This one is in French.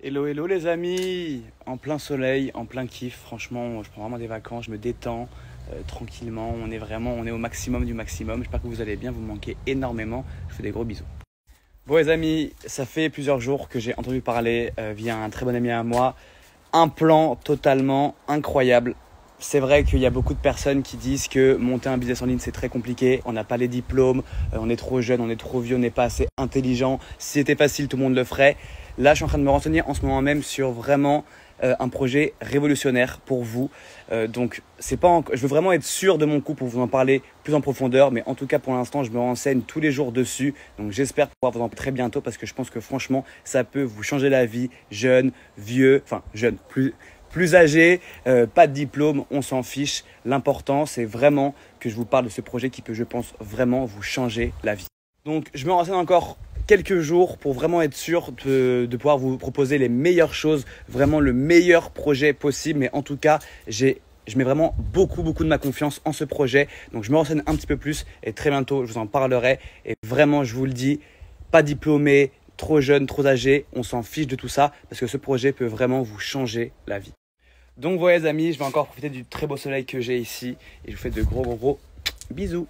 Hello, hello les amis En plein soleil, en plein kiff, franchement, je prends vraiment des vacances, je me détends euh, tranquillement, on est vraiment, on est au maximum du maximum. J'espère que vous allez bien, vous me manquez énormément. Je vous fais des gros bisous. Bon les amis, ça fait plusieurs jours que j'ai entendu parler euh, via un très bon ami à moi, un plan totalement incroyable. C'est vrai qu'il y a beaucoup de personnes qui disent que monter un business en ligne c'est très compliqué, on n'a pas les diplômes, euh, on est trop jeune, on est trop vieux, on n'est pas assez intelligent. Si c'était facile, tout le monde le ferait. Là, je suis en train de me renseigner en ce moment même sur vraiment euh, un projet révolutionnaire pour vous. Euh, donc, c'est pas je veux vraiment être sûr de mon coup pour vous en parler plus en profondeur, mais en tout cas pour l'instant, je me renseigne tous les jours dessus. Donc, j'espère pouvoir vous en parler très bientôt parce que je pense que franchement, ça peut vous changer la vie, jeune, vieux, enfin jeune, plus plus âgé, euh, pas de diplôme, on s'en fiche. L'important, c'est vraiment que je vous parle de ce projet qui peut, je pense, vraiment vous changer la vie. Donc, je me renseigne encore quelques jours pour vraiment être sûr de, pouvoir vous proposer les meilleures choses, vraiment le meilleur projet possible. Mais en tout cas, j'ai je mets vraiment beaucoup, beaucoup de ma confiance en ce projet. Donc, je me renseigne un petit peu plus et très bientôt, je vous en parlerai. Et vraiment, je vous le dis, pas diplômé, trop jeune, trop âgé, on s'en fiche de tout ça parce que ce projet peut vraiment vous changer la vie. Donc, voilà, les amis, je vais encore profiter du très beau soleil que j'ai ici et je vous fais de gros, gros, gros bisous.